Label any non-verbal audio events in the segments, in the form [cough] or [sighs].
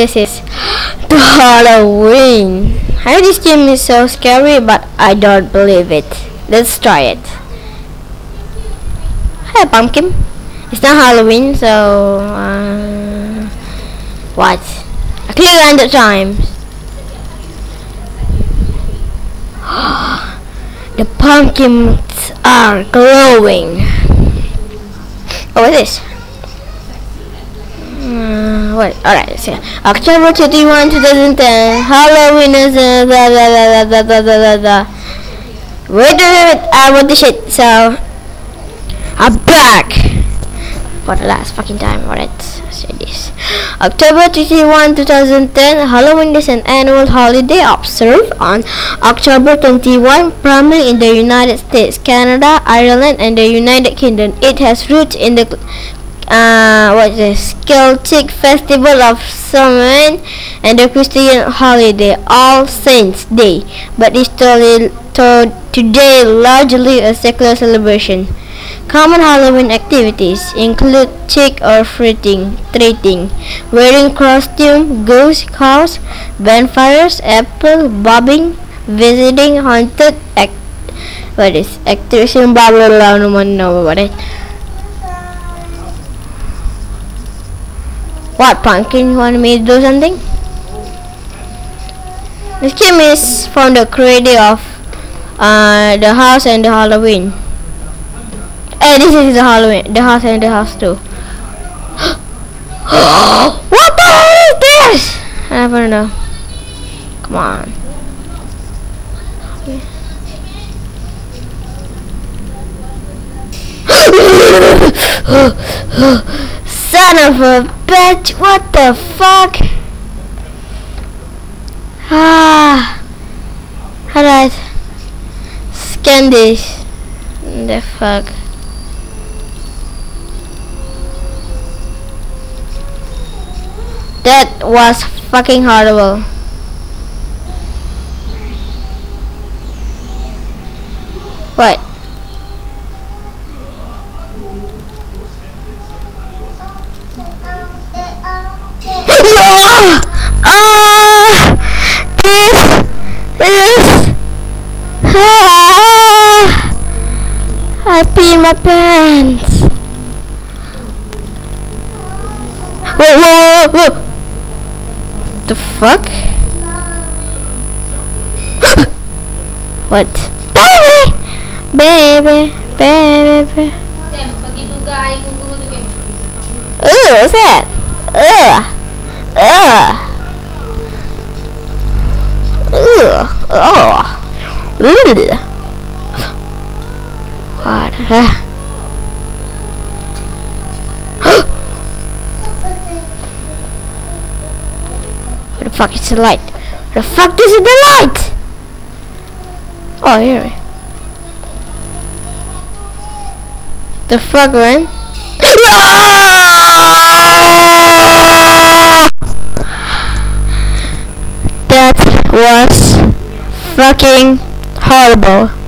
This is the Halloween. I know this game is so scary, but I don't believe it. Let's try it. Hi, pumpkin. It's not Halloween, so uh, what? I clear a hundred times. [gasps] the pumpkins are glowing. Oh, what is this? Uh, wait, alright, so October 31, 2010, Halloween is uh, blah, blah, blah, blah, blah, blah, blah, blah. Wait, I want the shit, so I'm back for the last fucking time, alright, say this. October 31, 2010, Halloween is an annual holiday observed on October 21, primarily in the United States, Canada, Ireland, and the United Kingdom. It has roots in the uh, what this? Celtic Festival of Samhain and the Christian holiday All Saints Day, but is totally, to, today largely a secular celebration. Common Halloween activities include trick or treating, treating, wearing costume, ghost cars, bonfires, apple bobbing, visiting haunted act. What is? Blah blah blah. No one know about it. What pumpkin? You want me to do something? This game is from the creator of uh, the house and the Halloween. Hey, this is the Halloween, the house and the house too. [gasps] what the hell is this? I never know. Come on. [laughs] Son of a bitch, what the fuck? Ah, I scan this? The fuck? That was fucking horrible. What? I pee my pants. Whoa, whoa, whoa, whoa! The fuck? [gasps] what? Baby! Baby, baby. Ooh, what's that? Ugh. Ugh. Ugh. Oh. Ugh. What? [gasps] Where the fuck is the light? Where the fuck is the light? Oh, here. The fuck, man? [sighs] That was fucking horrible.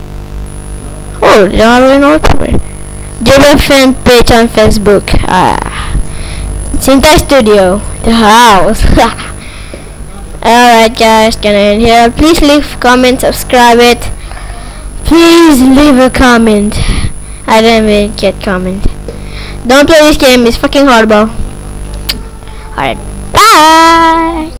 Oh, the Halloween October. Jibba fan page on Facebook. Ah. Sinthai Studio. The house. [laughs] Alright guys, gonna end here. Please leave comment, subscribe it. Please leave a comment. I didn't even get comment. Don't play this game, it's fucking horrible. Alright, bye!